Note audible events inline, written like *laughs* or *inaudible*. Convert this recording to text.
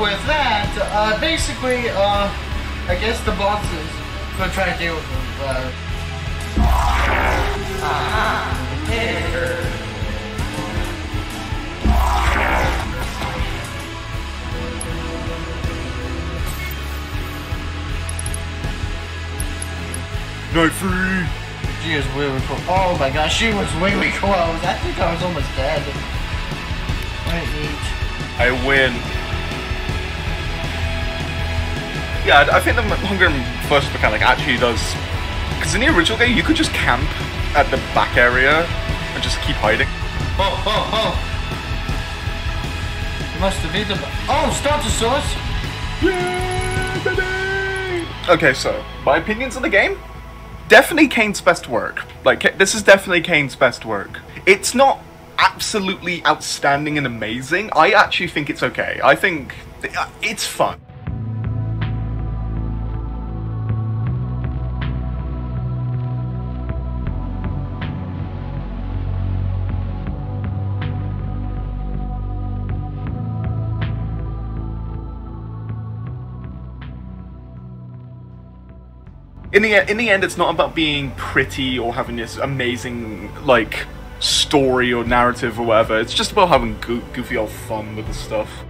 with that, uh, basically, uh, I guess the bosses gonna try to deal with them, but. Night free. She was really close. Oh my gosh, she was really *laughs* close. I think I was almost dead. Alright, neat. I win. Yeah, I think the hunger first mechanic actually does. Because in the original game, you could just camp at the back area and just keep hiding. Oh, oh, oh. You must have eaten. Oh, Startosaurus! Yeah, baby! Okay, so my opinions on the game. Definitely Kane's best work. Like this is definitely Kane's best work. It's not absolutely outstanding and amazing. I actually think it's okay. I think uh, it's fun. In the in the end, it's not about being pretty or having this amazing like story or narrative or whatever. It's just about having go- goofy old fun with the stuff.